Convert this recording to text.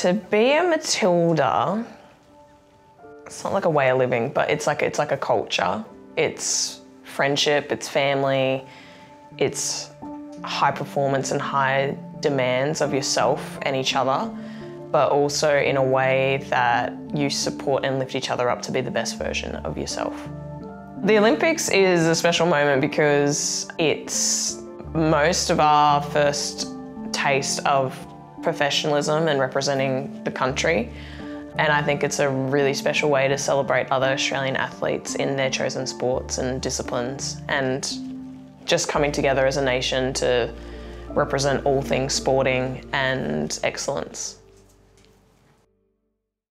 To be a Matilda, it's not like a way of living, but it's like it's like a culture. It's friendship, it's family, it's high performance and high demands of yourself and each other, but also in a way that you support and lift each other up to be the best version of yourself. The Olympics is a special moment because it's most of our first taste of professionalism and representing the country. And I think it's a really special way to celebrate other Australian athletes in their chosen sports and disciplines and just coming together as a nation to represent all things sporting and excellence.